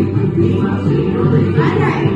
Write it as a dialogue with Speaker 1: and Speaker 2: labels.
Speaker 1: All right.